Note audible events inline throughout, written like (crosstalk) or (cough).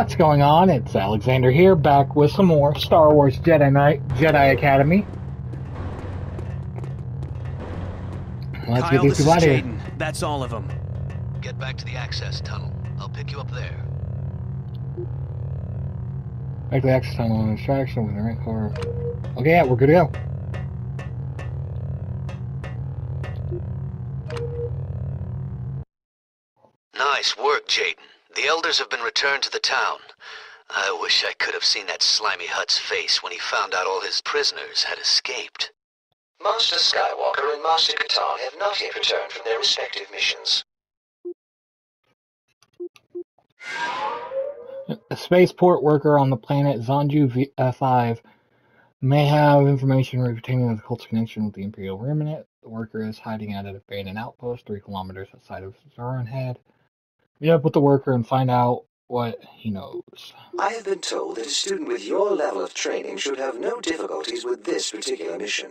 What's going on? It's Alexander here, back with some more Star Wars Jedi Knight Jedi Academy. Let's Kyle, get these this is people out of here. Jaden. That's all of them. Get back to the access tunnel. I'll pick you up there. Back to the access tunnel and extraction with the right core. Okay, yeah, we're good to go. Nice work, Jaden. The elders have been returned to the town. I wish I could have seen that slimy Hutt's face when he found out all his prisoners had escaped. Master Skywalker and Master Katarn have not yet returned from their respective missions. A spaceport worker on the planet Zonju v- uh, 5 may have information pertaining to the cult's connection with the Imperial Remnant. The worker is hiding out at an abandoned outpost three kilometers outside of Zoran Head. Up with the worker and find out what he knows. I have been told that a student with your level of training should have no difficulties with this particular mission.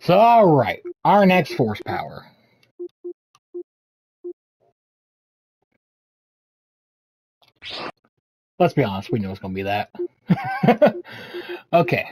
So, alright, our next force power. Let's be honest, we know it's going to be that. (laughs) okay.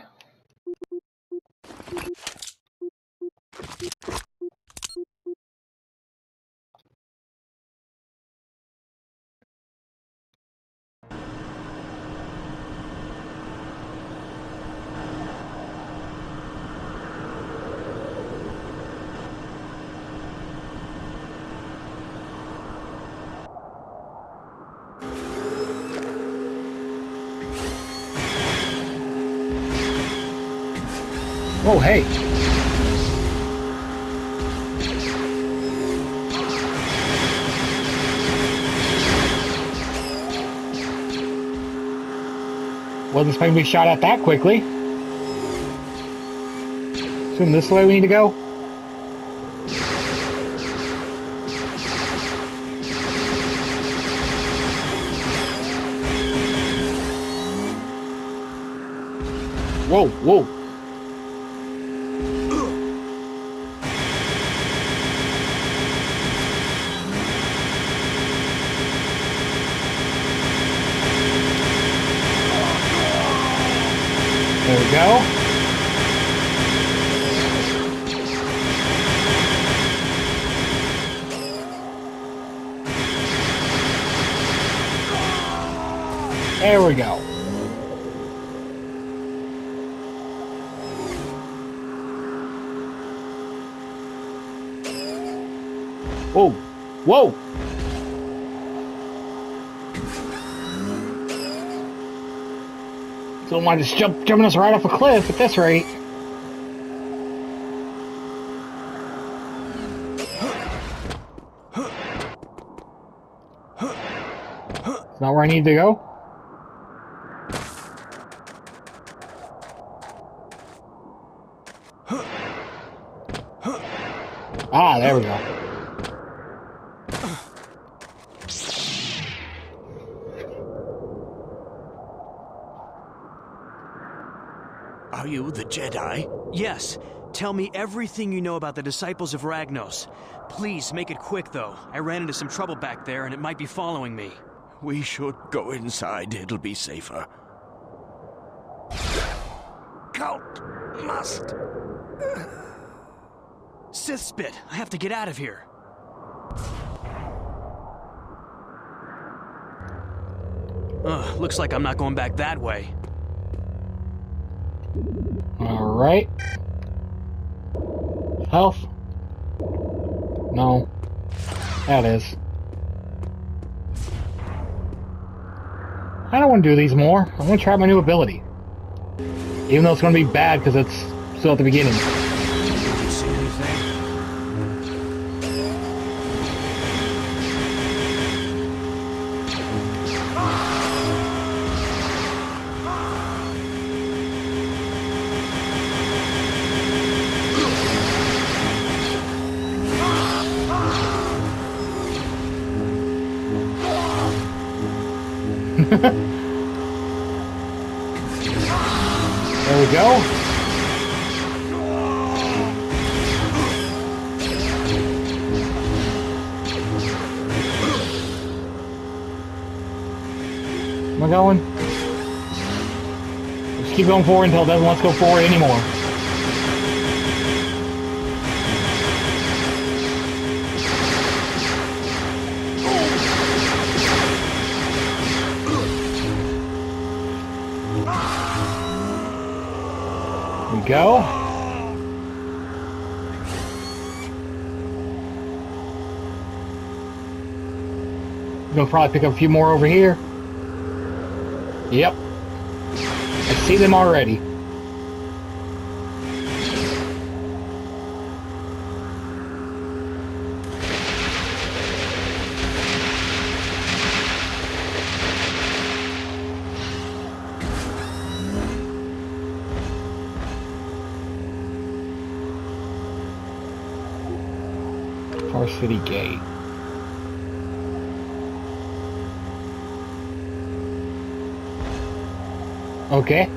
Oh, hey. Wasn't expecting to be shot at that quickly. Assume this way we need to go? Whoa, whoa. We go. There we go. Whoa. Whoa. Want to just jump, jumping us right off a cliff at this rate. It's not where I need to go. Ah, there we go. Are you the Jedi? Yes. Tell me everything you know about the Disciples of Ragnos. Please make it quick, though. I ran into some trouble back there, and it might be following me. We should go inside. It'll be safer. Cult must. Sith Spit, I have to get out of here. Ugh, looks like I'm not going back that way. Alright. Health? No. That is. I don't want to do these more. I'm going to try my new ability. Even though it's going to be bad because it's still at the beginning. Did you see anything? There go. Am I going? Just keep going forward until it doesn't want to go forward anymore. Go. Gonna probably pick up a few more over here. Yep. I see them already. City Gate. Okay.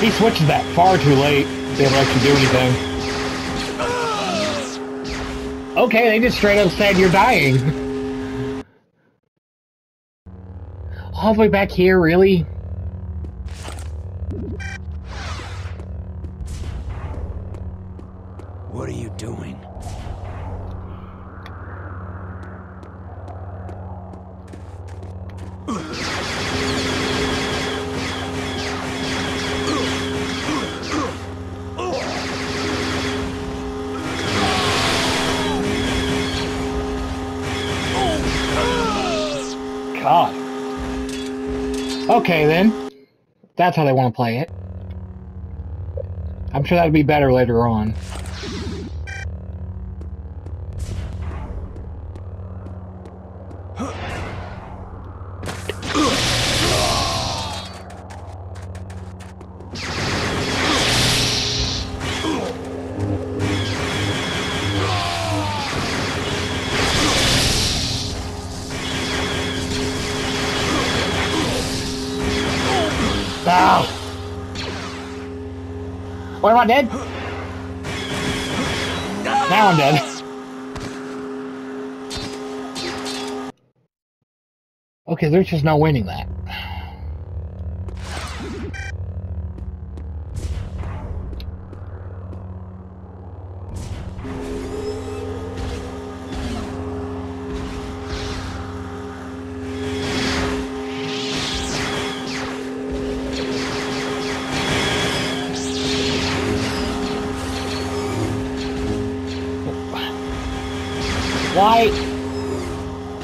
He switches that far too late to to actually do anything. Okay, they just straight up said you're dying. (laughs) All the way back here, really? What are you doing? God. Okay then. That's how they want to play it. I'm sure that'd be better later on. What am I dead? Now I'm dead. Okay, there's just no winning that.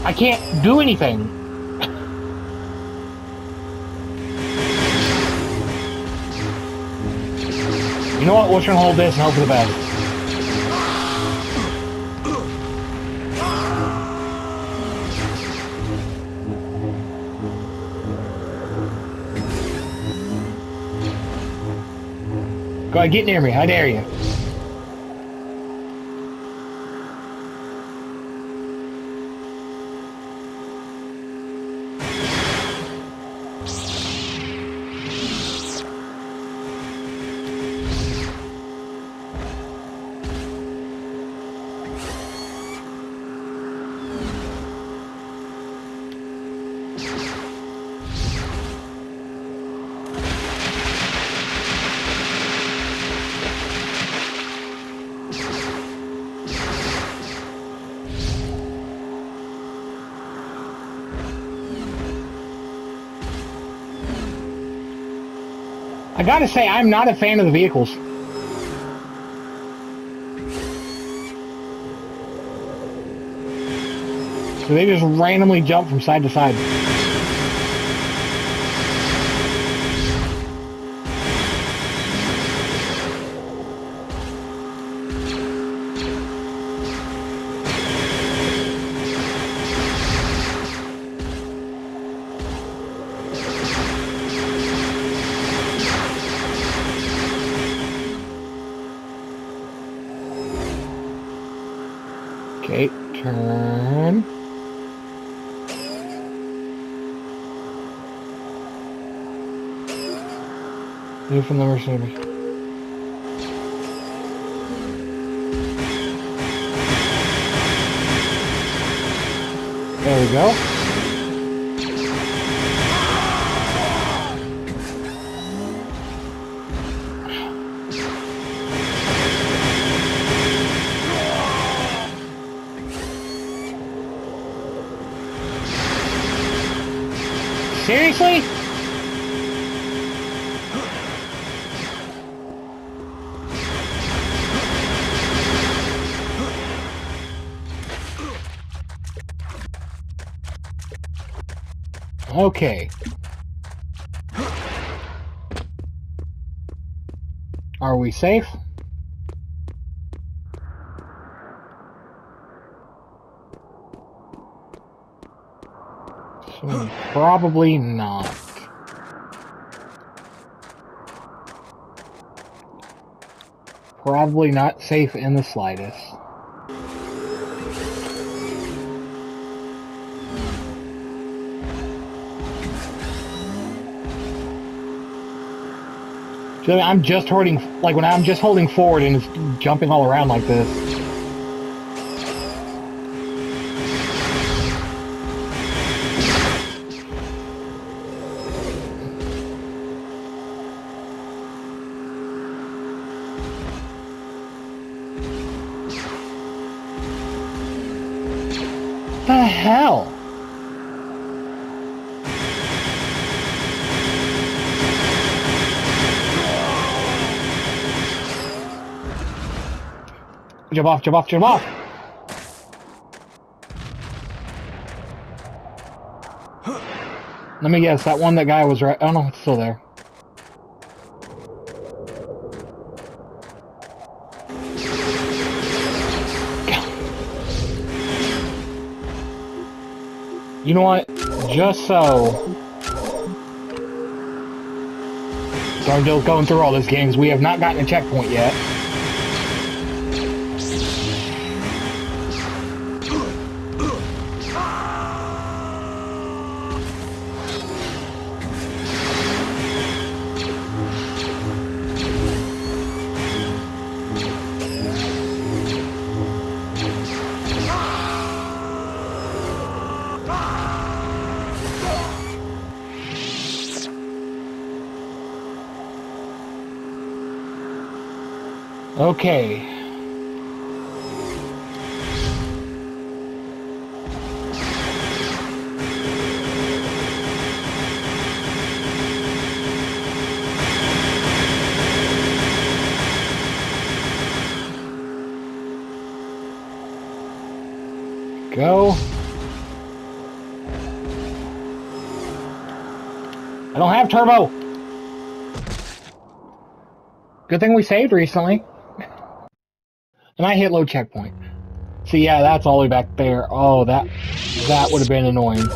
I can't do anything. You know what? We're gonna hold this and hope for the best. Go ahead, get near me. I dare you. I gotta say, I'm not a fan of the vehicles. So they just randomly jump from side to side. From the Mercedes. There we go. Okay. Are we safe? So, (gasps) probably not. Probably not safe in the slightest. I'm just holding, like when I'm just holding forward and it's jumping all around like this. Jump off, jump off, jump off! Let me guess, that one that guy was right. Oh no, it's still there. You know what? Just so. Just going through all these games. We have not gotten a checkpoint yet. Okay. Go. I don't have turbo. Good thing we saved recently. And I hit low checkpoint. See, yeah, that's all the way back there. Oh, that that would have been annoying.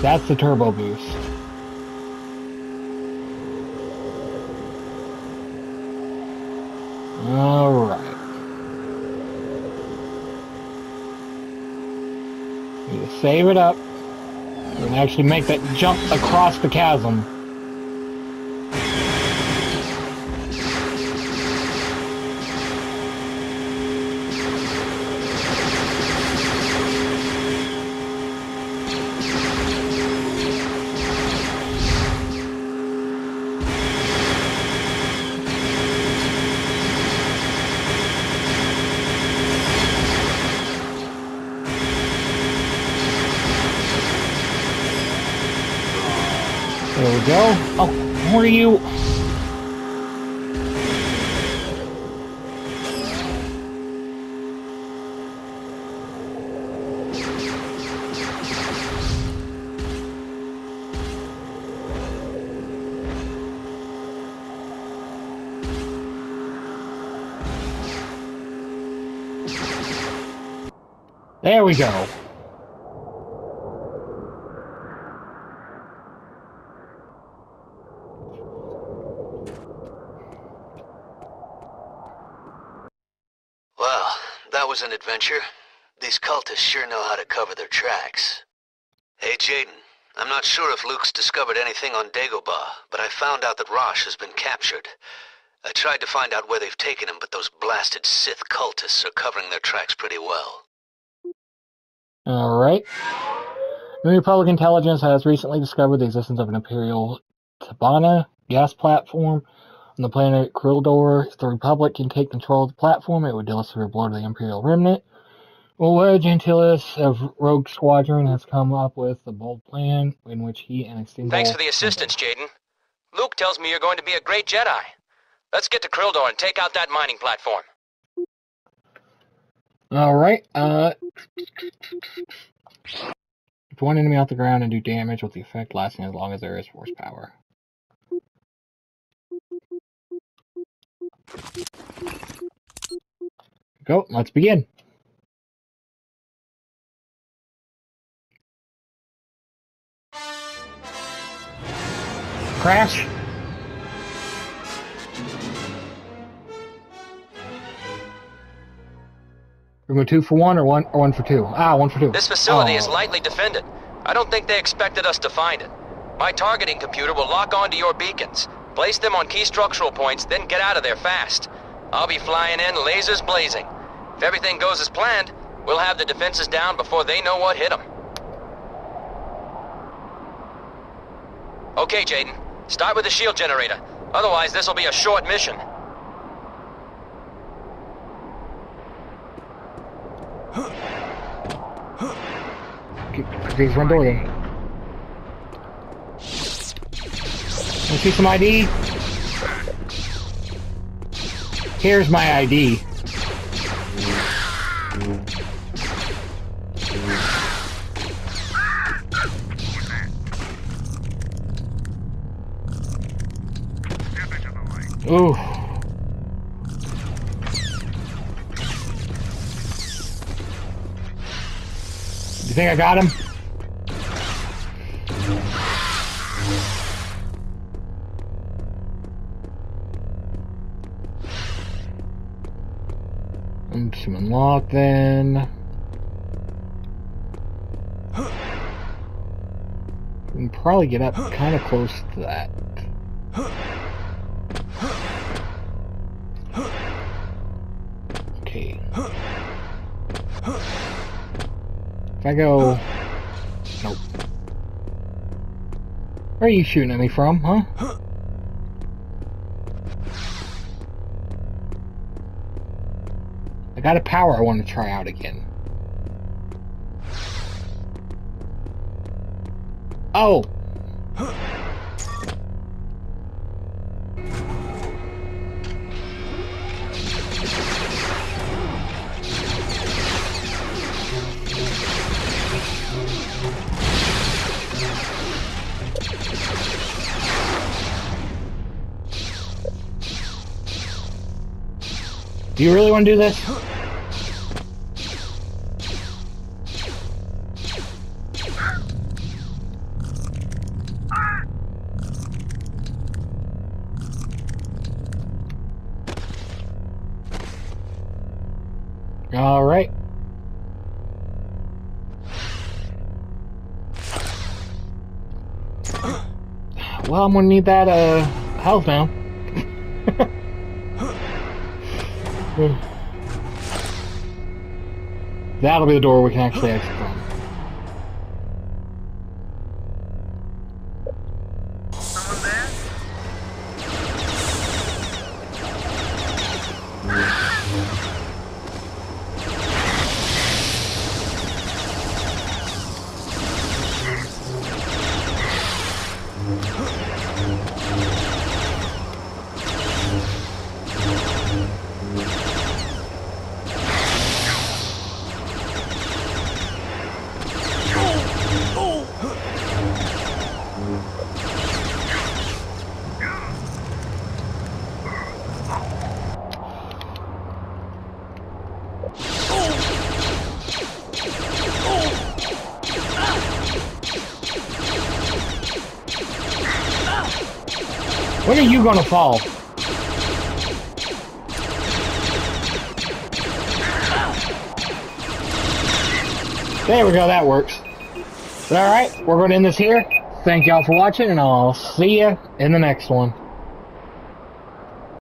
That's the turbo boost. Alright. Need to save it up and actually make that jump across the chasm. Go. Oh, who are you? There we go. Was an adventure. These cultists sure know how to cover their tracks. Hey, Jaden. I'm not sure if Luke's discovered anything on Dagobah, but I found out that Rosh has been captured. I tried to find out where they've taken him, but those blasted Sith cultists are covering their tracks pretty well. Alright. New Republic intelligence has recently discovered the existence of an Imperial Tibanna gas platform on the planet Krildor. If the Republic can take control of the platform, it would deliver a blow to the Imperial Remnant. Well, Wedge Antilles of Rogue Squadron has come up with a bold plan in which he and single... Thanks for the assistance, Jaden. Luke tells me you're going to be a great Jedi. Let's get to Krildor and take out that mining platform. Alright, uh... If one enemy off the ground and do damage with the effect lasting as long as there is force power. Go, let's begin. Crash. We're going two for one or one or one for two? Ah, one for two. This facility Oh. is lightly defended. I don't think they expected us to find it. My targeting computer will lock onto your beacons. Place them on key structural points, then get out of there fast. I'll be flying in, lasers blazing. If everything goes as planned, we'll have the defenses down before they know what hit them. Okay, Jaden. Start with the shield generator. Otherwise, this will be a short mission. Please run door. Wanna see some ID? Here's my ID. Ooh. You think I got him? Just then. We can probably get up kind of close to that. Okay. If I go... Nope. Where are you shooting at me from, huh? Got a power I want to try out again. Oh! Do you really want to do this? I'm gonna need that uh health now. (laughs) That'll be the door we can actually exit from. are you gonna fall? There we go, that works. Alright, we're going to end this here. Thank y'all for watching, and I'll see you in the next one.